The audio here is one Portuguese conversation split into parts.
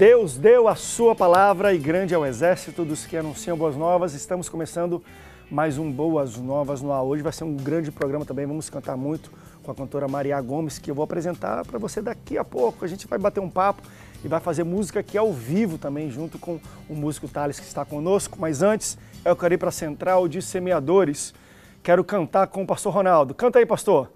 Deus deu a sua palavra e grande é o exército dos que anunciam boas novas. Estamos começando mais um Boas Novas no ar. Hoje vai ser um grande programa também. Vamos cantar muito com a cantora Maria Gomes, que eu vou apresentar para você daqui a pouco. A gente vai bater um papo e vai fazer música aqui ao vivo também, junto com o músico Thales que está conosco. Mas antes, eu quero ir para a Central de Semeadores. Quero cantar com o pastor Ronaldo. Canta aí, pastor.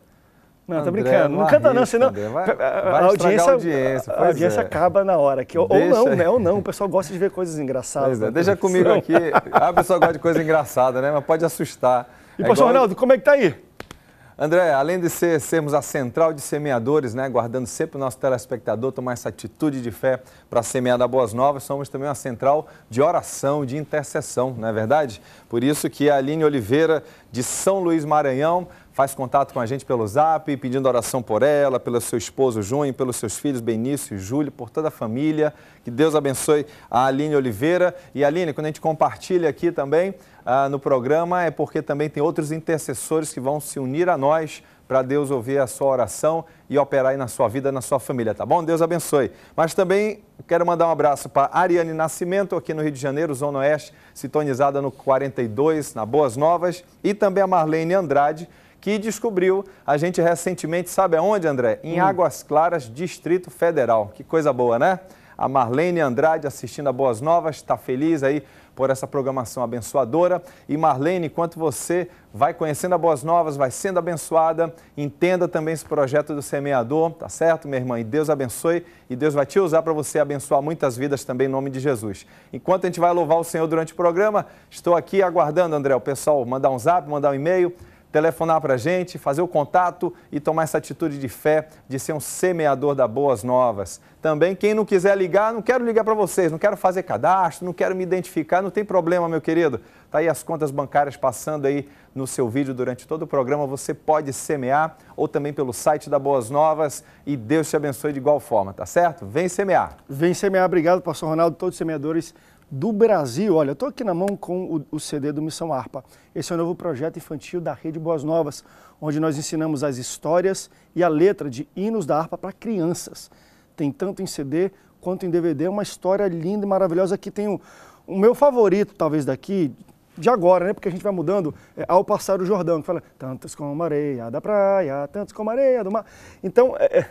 Não, André, tô brincando. Não, canta não, senão vai, vai a audiência, a audiência, a audiência é. acaba na hora. Que, ou não, né? Ou não. O pessoal gosta de ver coisas engraçadas. É, deixa comigo aqui. Ah, o pessoal gosta de coisa engraçada, né? Mas pode assustar. E, é pastor igual... Ronaldo, como é que tá aí? André, além de ser, sermos a central de semeadores, né, guardando sempre o nosso telespectador, tomar essa atitude de fé para semear da Boas Novas, somos também uma central de oração, de intercessão, não é verdade? Por isso que a Aline Oliveira, de São Luís Maranhão, faz contato com a gente pelo zap, pedindo oração por ela, pelo seu esposo Junho, pelos seus filhos Benício e Júlio, por toda a família. Que Deus abençoe a Aline Oliveira. E Aline, quando a gente compartilha aqui também ah, no programa, é porque também tem outros intercessores que vão se unir a nós para Deus ouvir a sua oração e operar aí na sua vida, na sua família, tá bom? Deus abençoe. Mas também quero mandar um abraço para Ariane Nascimento, aqui no Rio de Janeiro, Zona Oeste, sintonizada no 42, na Boas Novas, e também a Marlene Andrade, que descobriu a gente recentemente, sabe aonde, André? Em hum. Águas Claras, Distrito Federal. Que coisa boa, né? A Marlene Andrade assistindo a Boas Novas, está feliz aí por essa programação abençoadora. E Marlene, enquanto você vai conhecendo a Boas Novas, vai sendo abençoada, entenda também esse projeto do semeador, tá certo, minha irmã? E Deus abençoe e Deus vai te usar para você abençoar muitas vidas também em nome de Jesus. Enquanto a gente vai louvar o Senhor durante o programa, estou aqui aguardando, André, o pessoal mandar um zap, mandar um e-mail telefonar para a gente, fazer o contato e tomar essa atitude de fé, de ser um semeador da Boas Novas. Também, quem não quiser ligar, não quero ligar para vocês, não quero fazer cadastro, não quero me identificar, não tem problema, meu querido. Está aí as contas bancárias passando aí no seu vídeo durante todo o programa. Você pode semear ou também pelo site da Boas Novas e Deus te abençoe de igual forma, tá certo? Vem semear. Vem semear. Obrigado, pastor Ronaldo, todos os semeadores do Brasil. Olha, eu estou aqui na mão com o, o, CD do Missão Harpa. Esse é o novo projeto infantil da Rede Boas Novas, onde nós ensinamos as histórias e a letra de hinos da harpa para crianças. Tem tanto em CD quanto em DVD, uma história linda e maravilhosa. Aqui tem o, o meu favorito, talvez daqui, de agora, né? Porque a gente vai mudando é, ao passar o Jordão, que fala tantos como areia da praia, tantos como areia do mar. Então, é, é,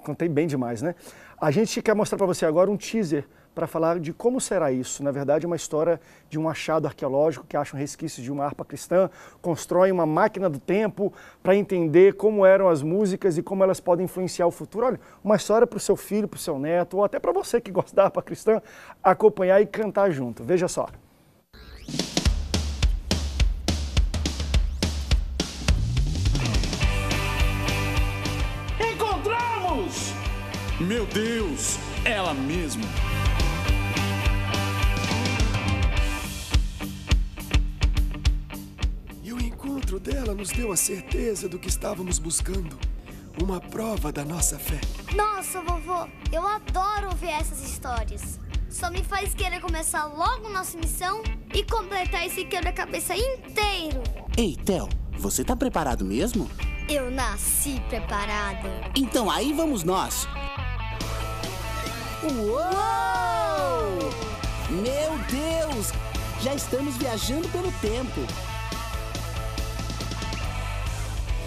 contei bem demais, né? A gente quer mostrar para você agora um teaser para falar de como será isso. Na verdade, é uma história de um achado arqueológico que acha um resquício de uma harpa cristã, constrói uma máquina do tempo para entender como eram as músicas e como elas podem influenciar o futuro. Olha, uma história para o seu filho, para o seu neto, ou até para você que gosta da harpa cristã, acompanhar e cantar junto. Veja só. Meu Deus, ela mesma! encontro dela nos deu a certeza do que estávamos buscando. Uma prova da nossa fé. Nossa, vovô, eu adoro ouvir essas histórias. Só me faz querer começar logo nossa missão e completar esse quebra-cabeça inteiro. Ei, Theo, você tá preparado mesmo? Eu nasci preparada. Então aí vamos nós. Uou! Meu Deus! Já estamos viajando pelo tempo.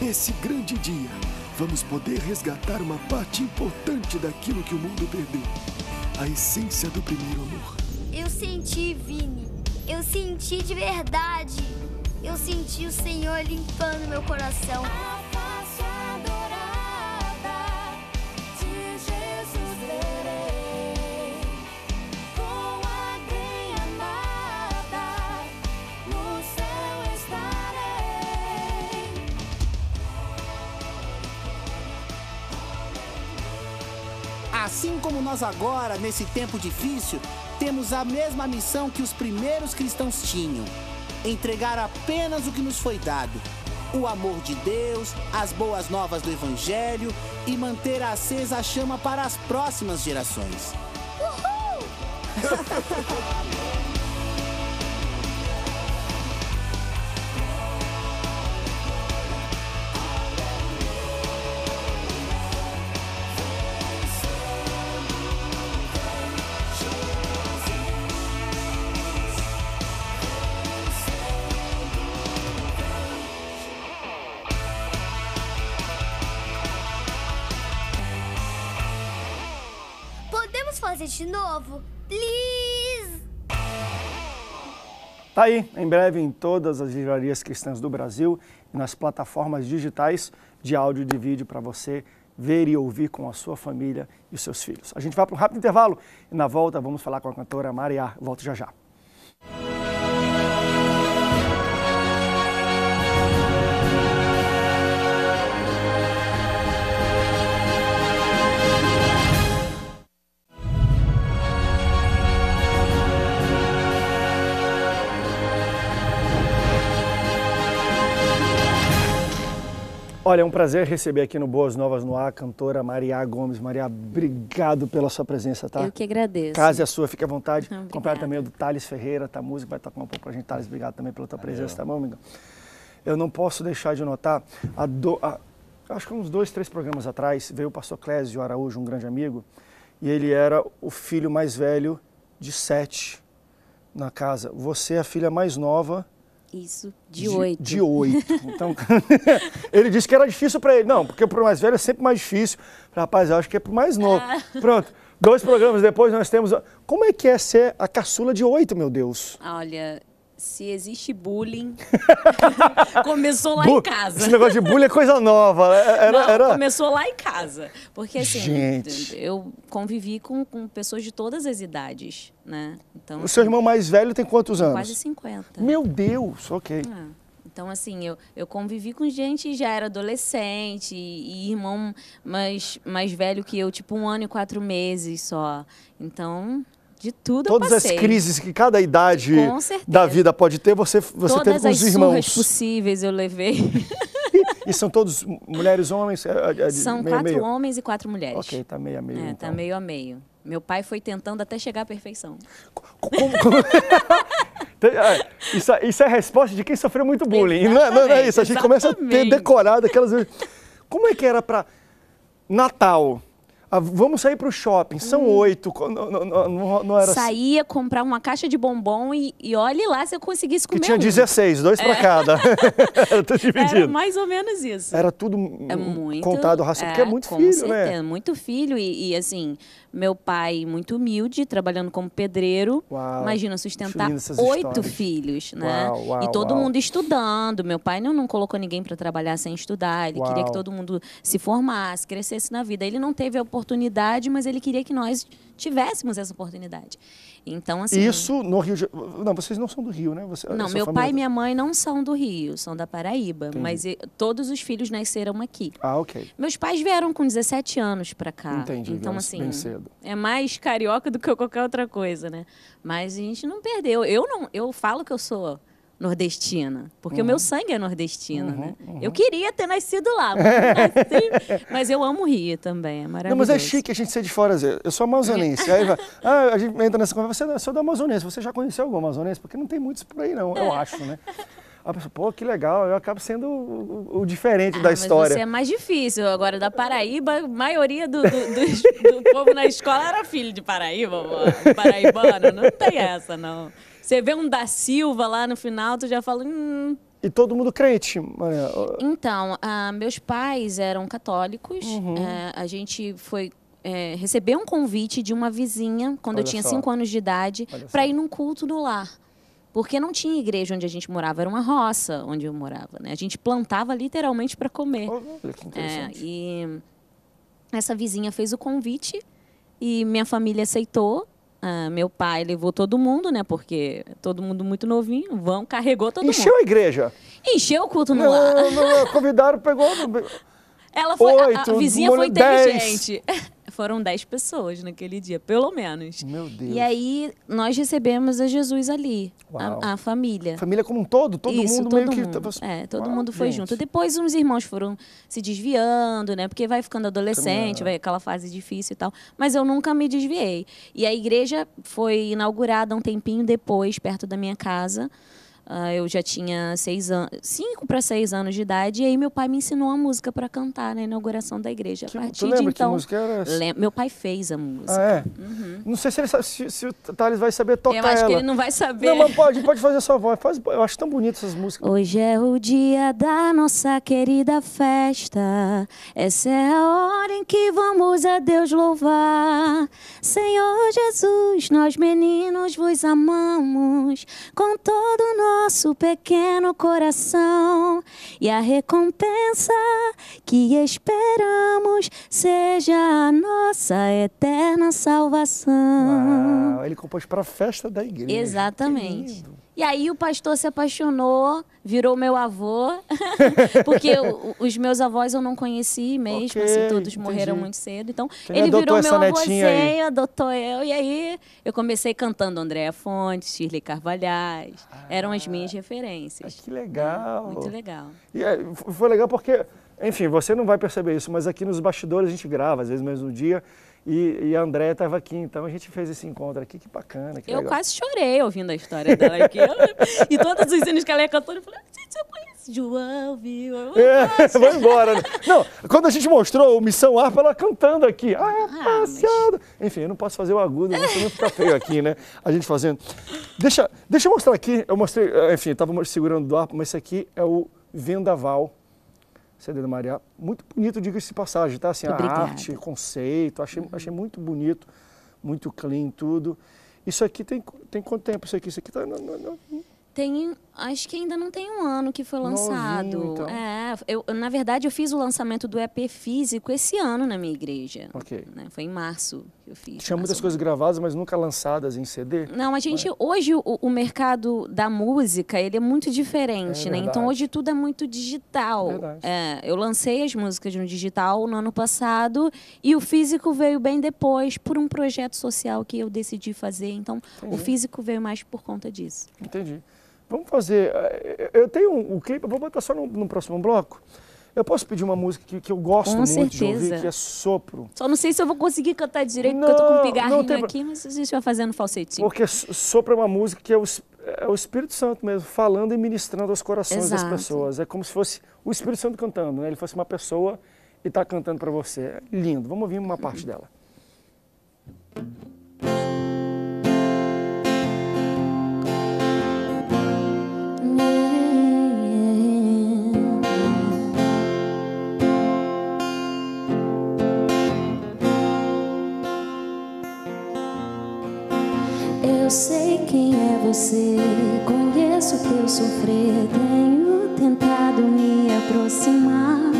Nesse grande dia, vamos poder resgatar uma parte importante daquilo que o mundo perdeu a essência do primeiro amor. Eu senti, Vini. Eu senti de verdade. Eu senti o Senhor limpando meu coração. Assim como nós agora, nesse tempo difícil, temos a mesma missão que os primeiros cristãos tinham: entregar apenas o que nos foi dado. O amor de Deus, as boas novas do Evangelho e manter acesa a chama para as próximas gerações. Uhul! de novo. Please! Tá aí, em breve em todas as livrarias cristãs do Brasil e nas plataformas digitais de áudio e de vídeo para você ver e ouvir com a sua família e os seus filhos. A gente vai para um rápido intervalo e na volta vamos falar com a cantora Maria. Volto já já. Olha, é um prazer receber aqui no Boas Novas no Ar a cantora Maria Gomes. Maria, obrigado pela sua presença, tá? Eu que agradeço. Casa é sua, fique à vontade. Obrigada. Acompanhar também o do Thales Ferreira, tá? Música vai tocar um pouco pra gente. Thales, obrigado também pela tua presença, tá bom, amigo? Eu não posso deixar de notar, a do, a- acho que uns dois, três programas atrás, veio o pastor Clésio Araújo, um grande amigo, e ele era o filho mais velho de sete na casa. Você é a filha mais nova Isso, de oito. de oito. Então, ele disse que era difícil para ele. Não, porque para o mais velho é sempre mais difícil. Rapaz, eu acho que é para o mais novo. Ah. Pronto, dois programas depois nós temos... Como é que é ser a caçula de oito, meu Deus? Olha, se existe bullying, começou lá Bu- em casa. Esse negócio de bullying é coisa nova. É- Era, Não, era... começou lá em casa. Porque assim, Gente. eu convivi com, com pessoas de todas as idades, né? Então, O seu irmão mais velho tem quantos anos? quase 50. Meu Deus, ok. Ah, Então, assim, eu, eu convivi com gente que já era adolescente e, e irmão mais, mais velho que eu, tipo um ano e quatro meses só. Então, de tudo Todas eu as crises que cada idade da vida pode ter, você, você teve Todas com as os irmãos. possíveis eu levei. E são todos mulheres, homens? É- é de São meio quatro meio? homens e quatro mulheres. Ok, tá meio a meio. É, então. tá meio a meio. Meu pai foi tentando até chegar à perfeição. Como- como- é, isso, isso é a resposta de quem sofreu muito bullying. Não, é- não é Exatamente, isso. A gente começa a ter exatamente. decorado aquelas. Como é que era para Natal? Ah, vamos sair para o shopping. São oito. co- Não, não- não- não- era. Saía comprar uma caixa de bombom e, e olhe lá se eu conseguisse Que comer tinha um. 16, dois para cada. era tudo Era dividido. mais ou menos isso. Era tudo É muito. contado raça, porque é muito com filho, certeza, né? Muito filho. E, e, assim, meu pai muito humilde, trabalhando como pedreiro. Uau, Imagina sustentar oito filhos, né? Uau, uau, e todo mundo estudando. Meu pai não, não colocou ninguém para trabalhar sem estudar. Ele queria que todo mundo se formasse, crescesse na vida. Ele não teve a oportunidade, mas ele queria que nós tivéssemos essa oportunidade. Então, assim. Isso no Rio de Não, vocês não são do Rio, né? Você, Não, meu família- pai e minha mãe não são do Rio, são da Paraíba, mas eh, todos os filhos nasceram aqui. Ah, ok. Meus pais vieram com 17 anos pra cá. Entendi, Então, assim, bem cedo. é mais carioca do que qualquer outra coisa, né? Mas a gente não perdeu. Eu não, eu falo que eu sou nordestina, porque Uhum. o meu sangue é nordestino, né? Eu queria ter nascido lá, mas, não nasci, mas eu amo Rio também, é Não, maravilhoso. mas é chique a gente ser de fora. Eu sou amazonense. Aí vai, ah, a gente entra nessa conversa, você é- sou da Amazonense. Você já conheceu algum amazonense? Porque não tem muitos por aí, não, eu acho, né? A pessoa, pô, que legal, eu acabo sendo o, o- o diferente Ah, da mas história. você é mais difícil. Agora, da Paraíba, a maioria do, do, dos- do povo na escola era filho de Paraíba, paraibano. Não tem essa, não. Você vê um da Silva lá no final, tu já fala, hum, E todo mundo crente, Maria. Então, ah, meus pais eram católicos. Uhum. Eh, a gente foi eh, receber um convite de uma vizinha quando eu Olha tinha só. cinco anos de idade para ir num culto no lar. Porque não tinha igreja onde a gente morava, era uma roça onde eu morava. Né? A gente plantava literalmente para comer. Olha que É, interessante. e essa vizinha fez o convite e minha família aceitou. Ah, meu pai levou todo mundo, né? Porque todo mundo muito novinho, vão, carregou todo Encheu mundo. a igreja. Encheu o culto no. Não, não, não, convidaram, pegou. Ela foi, a- a, Oito, vizinha foi mulher- dez. Foram dez pessoas naquele dia, pelo menos. Meu Deus. E aí nós recebemos a Jesus ali, a, a família. Família como um todo, todo Isso, mundo todo meio que. mundo. tava- É, todo Uau, mundo foi gente. junto. Depois uns irmãos foram se desviando, né? Porque vai ficando adolescente, é. vai aquela fase difícil e tal. Mas eu nunca me desviei. E a igreja foi inaugurada um tempinho depois, perto da minha casa. Ah, eu já tinha seis anos, cinco para seis anos de idade, e aí meu pai me ensinou a música para cantar na inauguração da igreja. Que- a partir de que então, música era essa? meu pai fez a música. Ah, é? Não sei se, ele sabe- se- se o Thales vai saber tocar eu acho ela. que ele não vai saber. Não, mas pode, pode fazer a sua voz. Faz, eu acho tão bonito essas músicas. Hoje é o dia da nossa querida festa. Essa é a hora em que vamos a Deus louvar. Senhor Jesus, nós meninos vos amamos com todo o nosso pequeno coração. E a recompensa que esperamos seja a nossa eterna salvação. Uau, ele compôs para a festa da igreja. Exatamente. E aí o pastor se apaixonou, virou meu avô, porque o- os meus avós eu não conheci mesmo, Ok, assim, todos morreram entendi. muito cedo. Então Quem ele virou meu avôzinho, adotou eu. E aí eu comecei cantando Andréa Fontes, Shirley Carvalhais. Eram as minhas Ah, referências. que legal. Muito legal. E é, foi legal porque, enfim, você não vai perceber isso, mas aqui nos bastidores a gente grava, às vezes mesmo no dia, e, e a André estava aqui, então a gente fez esse encontro aqui, que bacana, que Eu legal. quase chorei ouvindo a história dela aqui. E todos os hinos que ela ia cantando, eu falei, gente, eu conheço João, viu? É, vai embora. né? Não, quando a gente mostrou o Missão Harpa, ela cantando aqui. Ah, mas- passeado. Enfim, eu não posso fazer o agudo, senão não fica feio aqui, né? A gente fazendo. Deixa, deixa eu mostrar aqui. Eu mostrei, eh, enfim, estava segurando do harpa, mas esse aqui é o Vendaval. CD da Maria. Muito bonito, diga-se de passagem, tá? Assim, a arte, conceito, achei, achei muito bonito, muito clean, tudo. Isso aqui tem, tem quanto tempo isso aqui? Isso aqui tá. Não, não, não. Tem, acho que ainda não tem um ano que foi lançado. Novinho, então. É, eu, na verdade eu fiz o lançamento do EP físico esse ano na minha igreja. Ok. né? Foi em março que eu fiz. Tinha muitas coisas gravadas, mas nunca lançadas em CD. Não, a gente hoje o, o mercado da música ele é muito diferente, É né? Então hoje tudo é muito digital. É, eu lancei as músicas no digital no ano passado e o físico veio bem depois por um projeto social que eu decidi fazer. Então o Entendi. físico veio mais por conta disso. Entendi. Vamos fazer. eh, Eu tenho um, um clipe, eu vou botar só no, no próximo bloco. Eu posso pedir uma música que, que eu gosto Com muito de ouvir, certeza. que é Sopro. Só não sei se eu vou conseguir cantar direito, porque eu tô com Não, um não pigarrinho tem aqui, mas a gente vai fazendo falsetinho. Porque so- Sopro é uma música que é o, é o Espírito Santo mesmo, falando e ministrando aos corações das Exato. pessoas. É como se fosse o Espírito Santo cantando, né? Ele fosse uma pessoa e está cantando para você. É lindo. Vamos ouvir uma parte dela. Sei quem é você, conheço teu sofrer, tenho tentado me aproximar,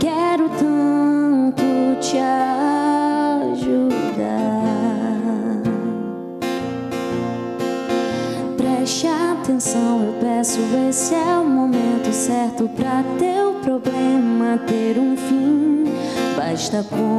quero tanto te ajudar. Preste atenção, eu peço, esse é o momento certo para teu problema ter um fim. Basta confiar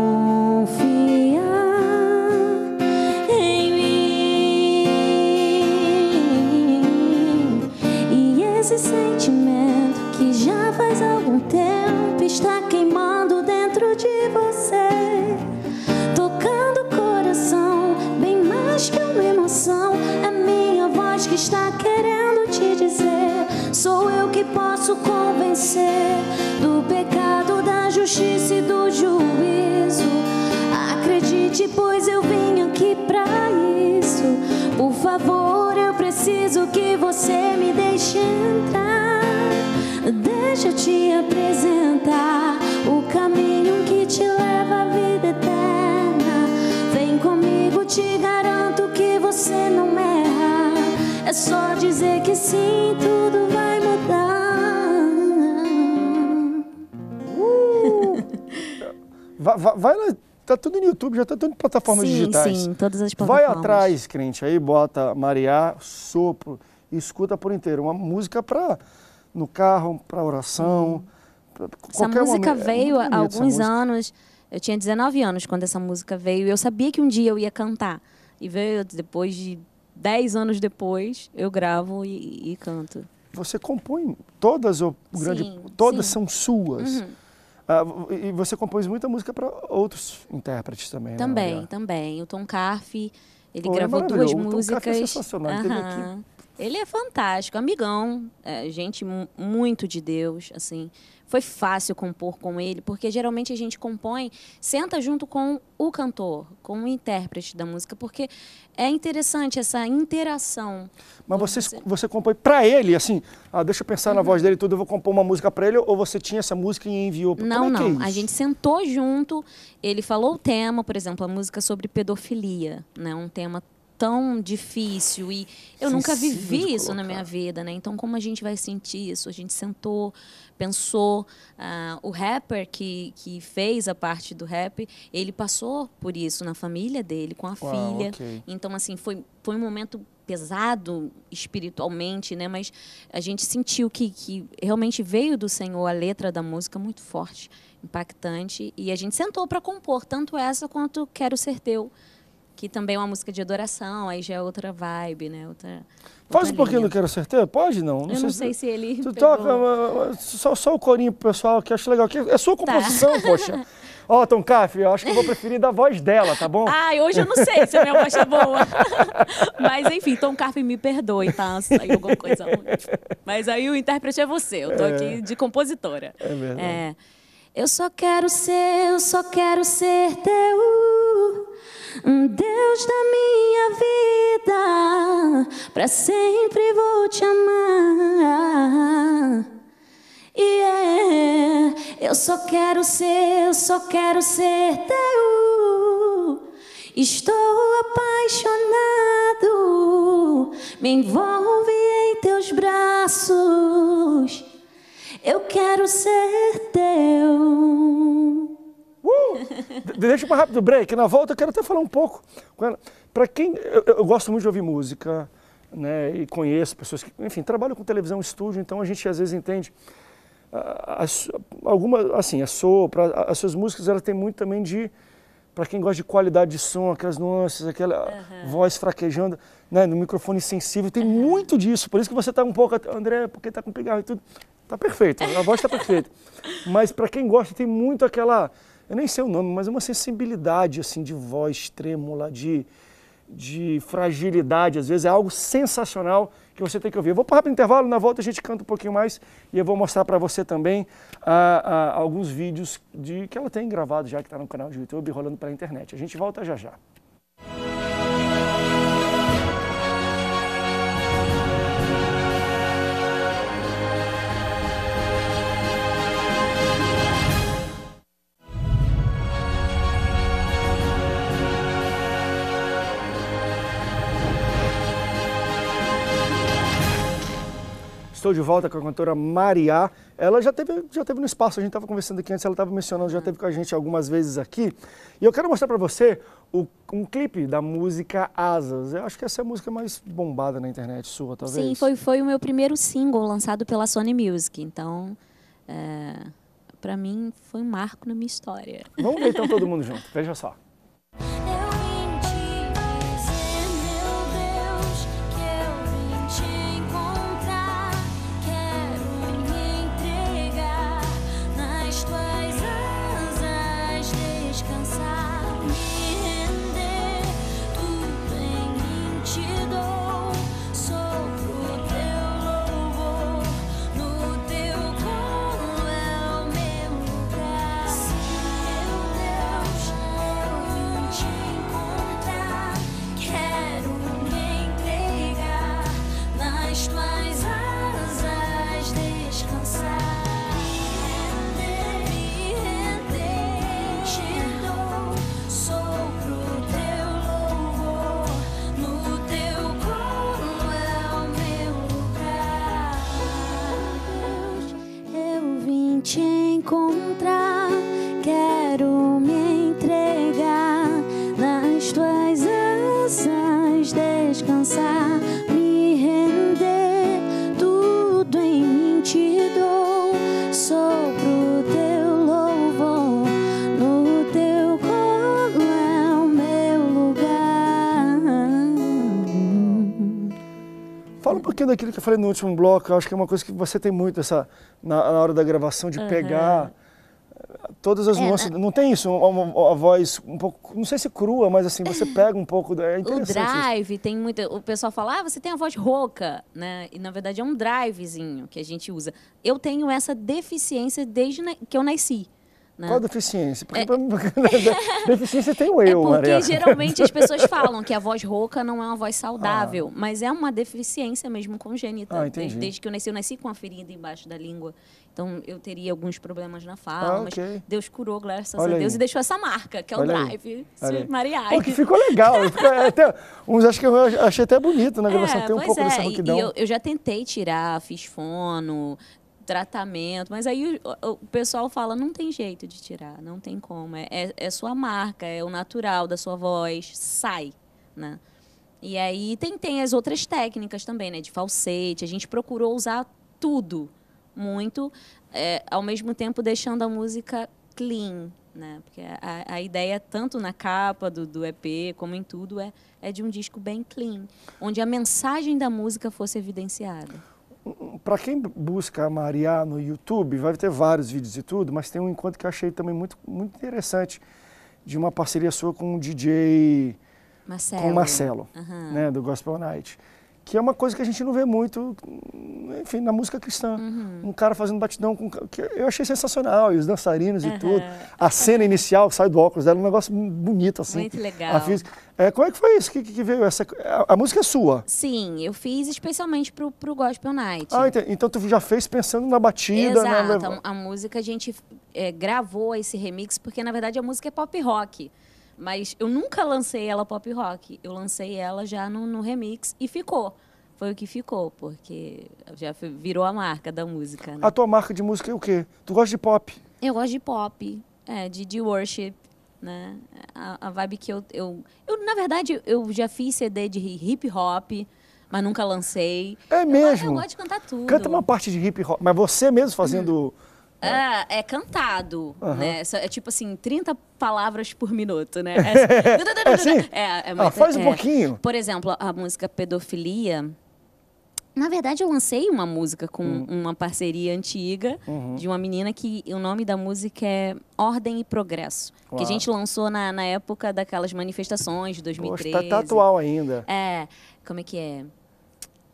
te garanto que você não erra. É só dizer que sim, tudo vai mudar. Vai, vai, vai lá, tá tudo no YouTube, já tá tudo em plataformas sim, digitais. sim, todas as Vai plataformas. atrás, crente, aí bota Mariá, Sopro, e escuta por inteiro. Uma música para no carro, para oração. pra Essa música momento. É veio muito há alguns anos. Eu tinha 19 anos quando essa música veio. e Eu sabia que um dia eu ia cantar. E veio depois de 10 anos depois, eu gravo e, e canto. Você compõe todas, ou grande, Sim, todas sim. são suas. Uhum. Ah, e você compôs muita música para outros intérpretes também. né, Também, Mariá? também. O Tom Carf, ele Pô, é gravou duas maravilhoso. O Tom Carf é músicas. sensacional, ele teve aqui. Ele é fantástico, amigão, é, gente mu- muito de Deus, assim. Foi fácil compor com ele, porque geralmente a gente compõe, senta junto com o cantor, com o intérprete da música, porque é interessante essa interação. Mas você, você compõe para ele, assim, ah, deixa eu pensar na Uhum. voz dele tudo, eu vou compor uma música para ele, ou você tinha essa música e enviou? Não, Como é é não. isso? a gente sentou junto, ele falou o tema, por exemplo, a música sobre pedofilia, né? Um tema tão difícil e eu nunca vivi isso na minha vida, né? Então como a gente vai sentir isso? A gente sentou, pensou, ah, o rapper que, que fez a parte do rap, ele passou por isso na família dele, com a Uau, filha. ok. Então, assim, foi, foi um momento pesado espiritualmente, né? Mas a gente sentiu que, que realmente veio do Senhor a letra da música muito forte, impactante. E a gente sentou para compor, tanto essa quanto Quero Ser Teu, que também é uma música de adoração, aí já é outra vibe, né? Outra, Faz outra um pouquinho do Quero Acertar? Pode não? Eu não sei se ele Tu pegou. toca só, só o corinho pro pessoal, que acho legal. que É sua Tá. composição, poxa. Ó, Tom Caff, eu acho que eu vou preferir da voz dela, tá bom? Ai, hoje eu não sei se a minha voz tá boa. Mas enfim, Tom Carpe me perdoe, tá? Se Saiu alguma coisa. Mas aí o intérprete é você, eu tô aqui de compositora. É verdade. É. Eu só quero ser, eu só quero ser teu, Deus da minha vida, pra sempre vou te amar. Yeah. Eu só quero ser, eu só quero ser teu. Estou apaixonado, me envolve em teus braços. Eu quero ser teu. De- Deixa para rápido break. Na volta eu quero até falar um pouco com ela. Para quem eu, eu gosto muito de ouvir música, né? E conheço pessoas que, enfim, trabalham com televisão, estúdio, então a gente às vezes entende as, alguma, assim, a sopra, as suas músicas elas têm muito também de para quem gosta de qualidade de som, aquelas nuances, aquela voz fraquejando, né, no microfone sensível, tem muito disso. Por isso que você está um pouco, André, porque está com pigarro e tudo. Tá perfeito, a voz está perfeita. Mas para quem gosta tem muito aquela, eu nem sei o nome, mas uma sensibilidade assim de voz trêmula, de de fragilidade, às vezes é algo sensacional que você tem que ouvir. Eu vou para rápido intervalo, na volta a gente canta um pouquinho mais e eu vou mostrar para você também ah, ah, alguns vídeos de que ela tem gravado já que está no canal de YouTube rolando pela internet. A gente volta já já. Estou de volta com a cantora Mariá. Ela já teve, já teve no espaço, a gente estava conversando aqui antes, ela estava mencionando, já teve com a gente algumas vezes aqui. E eu quero mostrar para você o- um clipe da música Asas. Eu acho que essa é a música mais bombada na internet sua, talvez. Sim, foi, foi o meu primeiro single lançado pela Sony Music. Então, é, para mim, foi um marco na minha história. Vamos ver então todo mundo junto, veja só. Te encontrar, quero pouquinho daquilo que eu falei no último bloco. Acho que é uma coisa que você tem muito essa na, na hora da gravação de pegar todas as É, nuances. Não tem isso? Uma, uma- a voz um pouco, não sei se crua, mas assim, você pega um pouco. É O interessante. isso. drive tem muita. O pessoal fala, ah, você tem a voz rouca, né? E na verdade é um drivezinho que a gente usa. Eu tenho essa deficiência desde que eu nasci. Né? Qual a deficiência? Porque, deficiência tem o É eu, porque Maria. geralmente as pessoas falam que a voz rouca não é uma voz saudável, mas é uma deficiência mesmo congênita. Ah, desde, desde que eu nasci, eu nasci com a ferida embaixo da língua. Então eu teria alguns problemas na fala, Ah, mas. Deus curou, graças Olha a Deus, aí. e deixou essa marca, que é o Olha aí. drive. Maria. Pô, que ficou legal. ficou até, uns acho que eu achei até bonito na gravação. É, tem um pouco é, dessa e- rouquidão. E eu, eu já tentei tirar, fiz fono, tratamento, mas aí o, o pessoal fala, não tem jeito de tirar, não tem como. É, é, é sua marca, é o natural da sua voz, sai, né? E aí tem, tem as outras técnicas também, né? De falsete, a gente procurou usar tudo muito, é, ao mesmo tempo deixando a música clean, né? Porque a, a ideia, tanto na capa do, do EP, como em tudo, é, é de um disco bem clean, onde a mensagem da música fosse evidenciada. Para quem busca Maria no YouTube, vai ter vários vídeos e tudo, mas tem um encontro que eu achei também muito, muito interessante, de uma parceria sua com o DJ, Marcelo. com o Marcelo, Aham. né, do Gospel Night. Que é uma coisa que a gente não vê muito, enfim, na música cristã. Uhum. Um cara fazendo batidão com. que eu achei sensacional, e os dançarinos e tudo. A cena inicial, sai do óculos dela, um negócio bonito, assim. Muito legal. É, como é que foi isso? Que, que veio essa. A, a música é sua. Sim, eu fiz especialmente pro, pro Gospel Night. Ah, então tu já fez pensando na batida, né? Exato. A, a música a gente é, gravou esse remix porque na verdade a música é pop rock. Mas eu nunca lancei ela pop rock. Eu lancei ela já no, no remix e ficou. Foi o que ficou, porque já virou a marca da música. Né? A tua marca de música é o quê? Tu gosta de pop? Eu gosto de pop, é, de, de worship, né? A, a vibe que eu, eu, eu. Na verdade, eu já fiz CD de hip hop, mas nunca lancei. É Eu, mesmo? eu gosto de cantar tudo. Canta uma parte de hip hop, mas você mesmo fazendo. É, é cantado, Aham. né? É tipo assim, 30 palavras por minuto, né? É assim? É, é Ah, muito- faz um é. pouquinho. Por exemplo, a música Pedofilia. Na verdade, eu lancei uma música com Hum. uma parceria antiga Uhum. de uma menina que o nome da música é Ordem e Progresso. Que a Uau. gente lançou na, na época daquelas manifestações de Poxa, 2013. tá, tá atual ainda. É, como é que é?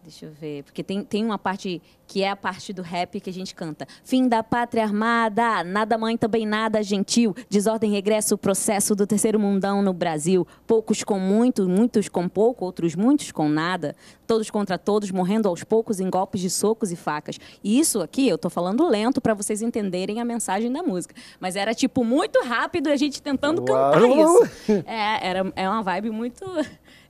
Deixa eu ver. Porque tem, tem uma parte que é a parte do rap que a gente canta. Fim da pátria armada, nada mãe, também nada gentil. Desordem, regresso, processo do terceiro mundão no Brasil. Poucos com muito, muitos com pouco, outros muitos com nada. Todos contra todos, morrendo aos poucos em golpes de socos e facas. E isso aqui, eu tô falando lento para vocês entenderem a mensagem da música. Mas era, tipo, muito rápido a gente tentando Uau. cantar isso. É, era, é uma vibe muito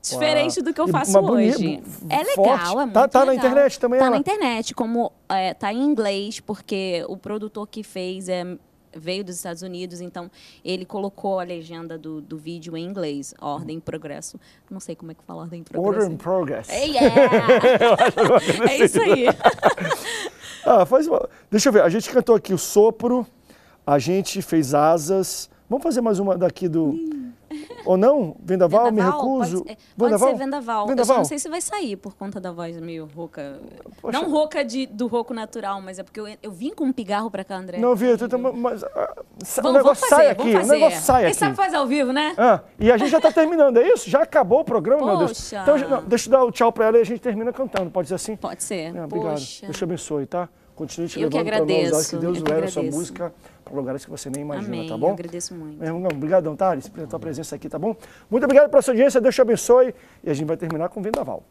diferente do que eu faço hoje. É forte. legal, é muito Tá- tá na legal. internet também Tá ela? na internet, como é, tá em inglês, porque o produtor que fez é veio dos Estados Unidos, então ele colocou a legenda do, do vídeo em inglês, ordem e progresso. Não sei como é que fala ordem e progresso. Order in progress. É, yeah! é isso aí. Ah, faz uma... Deixa eu ver, a gente cantou aqui o sopro, a gente fez asas. Vamos fazer mais uma daqui do. Ou não? Vendaval, me recuso. Pode, é, pode ser vendaval. Eu só Vendaval? não sei se vai sair por conta da voz meio rouca. Poxa. Não rouca de, do rouco natural, mas é porque eu, eu vim com um pigarro pra cá, André. Não, Vitor, tu tá- mas, ah, o negócio vamos sai fazer, aqui, vamos o fazer. negócio sai Quem aqui. sabe fazer ao vivo, né? Ah, e a gente já está terminando, é isso? Já acabou o programa, meu Deus. Poxa. Então, não, deixa eu dar o tchau para ela e a gente termina cantando, pode ser assim? Pode ser. É, obrigado. Poxa. Deus te abençoe, tá? Continue te Eu levando para novos lugares, que Deus eu leve a sua música para lugares que você nem imagina, Amém. tá Eu bom? agradeço muito. Meu irmão, obrigadão, Thales, pela tua presença aqui, tá bom? Muito obrigado pela sua audiência, Deus te abençoe e a gente vai terminar com Vendaval.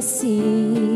Chorei